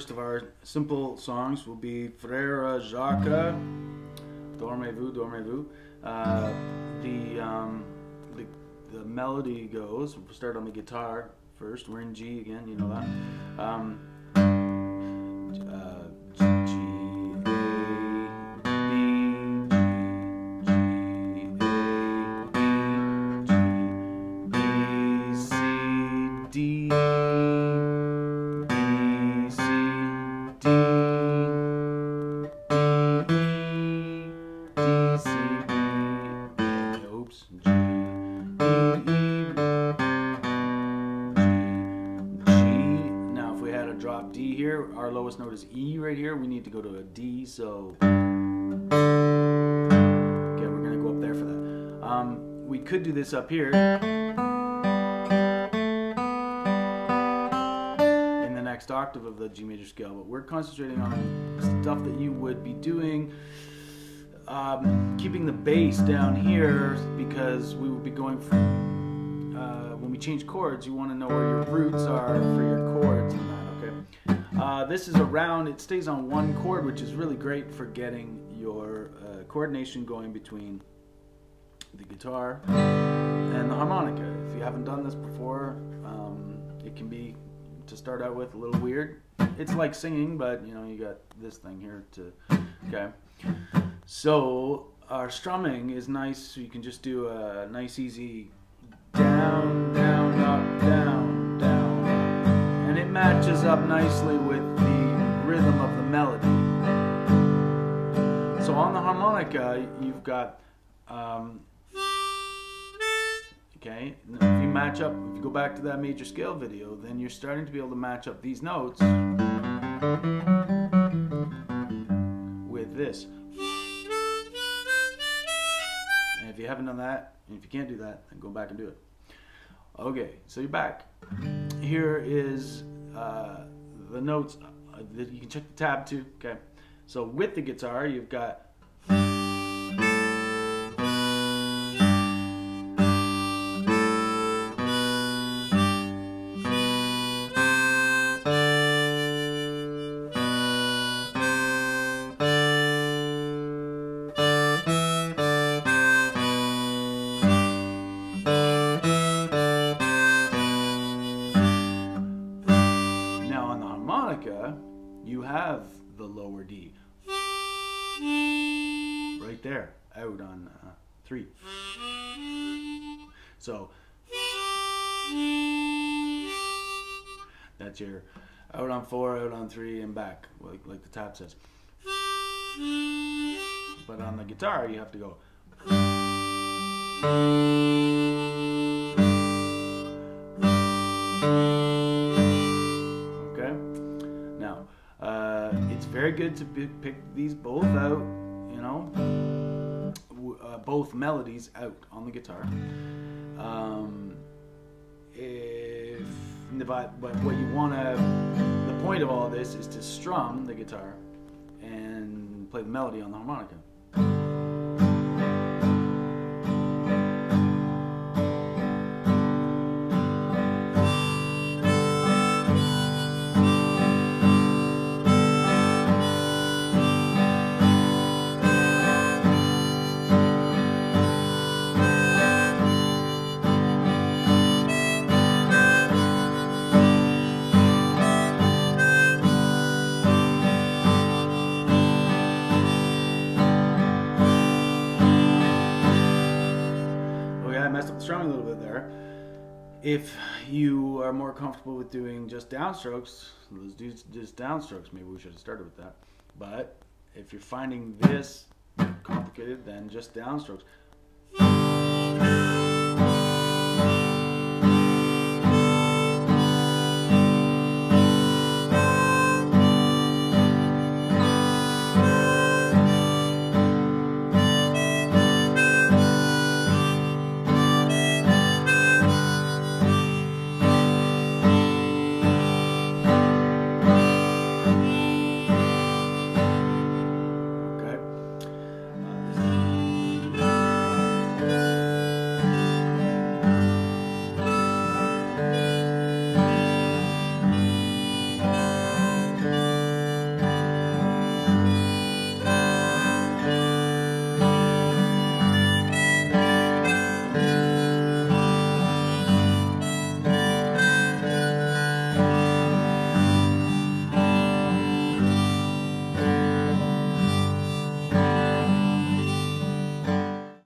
First of our simple songs will be Frère Jacques, Dormez-vous, Dormez-vous. Uh, the, um, the, the melody goes, we'll start on the guitar first. We're in G again, you know that. Um, uh, D, C, B, G, E, E, G. Now, if we had a drop D here, our lowest note is E right here. We need to go to a D, so. Okay, we're gonna go up there for that. Um, we could do this up here. In the next octave of the G major scale, but we're concentrating on stuff that you would be doing. Um, keeping the bass down here because we would be going from uh, when we change chords, you want to know where your roots are for your chords and that, okay? Uh, this is a round, it stays on one chord, which is really great for getting your uh, coordination going between the guitar and the harmonica. If you haven't done this before, um, it can be, to start out with, a little weird. It's like singing, but you know, you got this thing here to, okay? So, our strumming is nice, so you can just do a nice, easy down, down, up, down, down. And it matches up nicely with the rhythm of the melody. So on the harmonica, you've got, um, okay, if you match up, if you go back to that major scale video, then you're starting to be able to match up these notes this. And if you haven't done that, and if you can't do that, then go back and do it. Okay, so you're back. Here is uh, the notes uh, that you can check the tab to. Okay, so with the guitar, you've got. Right there, out on uh, three. So that's your out on four, out on three, and back, like, like the tab says. But on the guitar, you have to go. Good to pi- pick these both out, you know, uh, both melodies out on the guitar. Um, if, but what you want to, the point of all this is to strum the guitar and play the melody on the harmonica. Strumming a little bit there. If you are more comfortable with doing just downstrokes, let's do just downstrokes. Maybe we should have started with that. But if you're finding this complicated, then just downstrokes.